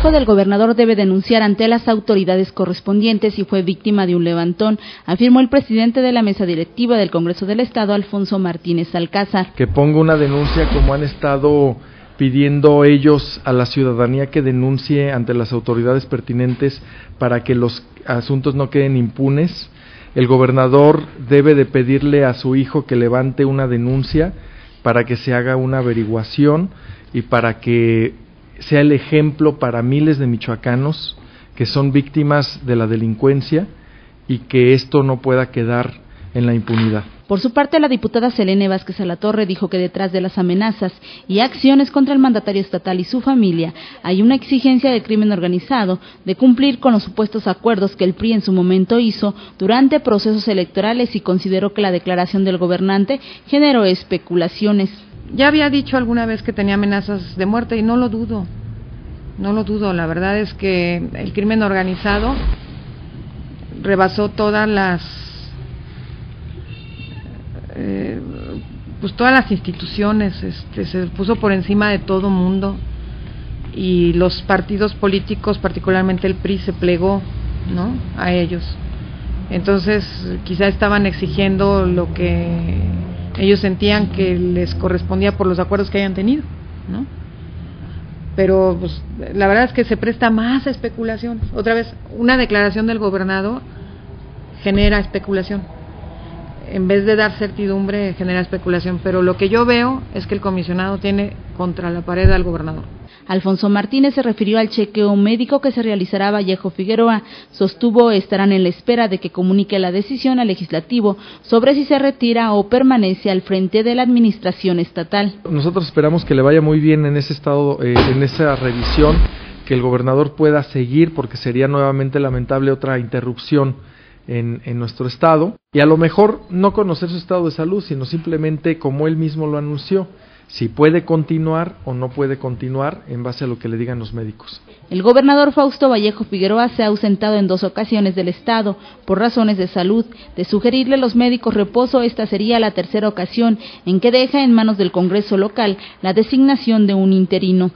hijo del gobernador debe denunciar ante las autoridades correspondientes si fue víctima de un levantón, afirmó el presidente de la mesa directiva del Congreso del Estado, Alfonso Martínez Alcázar. Que ponga una denuncia como han estado pidiendo ellos a la ciudadanía que denuncie ante las autoridades pertinentes para que los asuntos no queden impunes. El gobernador debe de pedirle a su hijo que levante una denuncia para que se haga una averiguación y para que sea el ejemplo para miles de michoacanos que son víctimas de la delincuencia y que esto no pueda quedar en la impunidad. Por su parte, la diputada Selene Vázquez Alatorre dijo que detrás de las amenazas y acciones contra el mandatario estatal y su familia hay una exigencia de crimen organizado de cumplir con los supuestos acuerdos que el PRI en su momento hizo durante procesos electorales y consideró que la declaración del gobernante generó especulaciones. Ya había dicho alguna vez que tenía amenazas de muerte y no lo dudo. No lo dudo, la verdad es que el crimen organizado rebasó todas las eh, pues todas las instituciones, este, se puso por encima de todo mundo y los partidos políticos, particularmente el PRI, se plegó, ¿no? A ellos. Entonces, quizá estaban exigiendo lo que ellos sentían que les correspondía por los acuerdos que hayan tenido, ¿no? Pero pues, la verdad es que se presta más a especulación. Otra vez, una declaración del gobernador genera especulación en vez de dar certidumbre genera especulación, pero lo que yo veo es que el comisionado tiene contra la pared al gobernador. Alfonso Martínez se refirió al chequeo médico que se realizará a Vallejo Figueroa. Sostuvo estarán en la espera de que comunique la decisión al legislativo sobre si se retira o permanece al frente de la administración estatal. Nosotros esperamos que le vaya muy bien en ese estado, eh, en esa revisión, que el gobernador pueda seguir, porque sería nuevamente lamentable otra interrupción en, en, nuestro estado y a lo mejor no conocer su estado de salud, sino simplemente como él mismo lo anunció, si puede continuar o no puede continuar en base a lo que le digan los médicos. El gobernador Fausto Vallejo Figueroa se ha ausentado en dos ocasiones del Estado por razones de salud. De sugerirle a los médicos reposo, esta sería la tercera ocasión en que deja en manos del Congreso local la designación de un interino.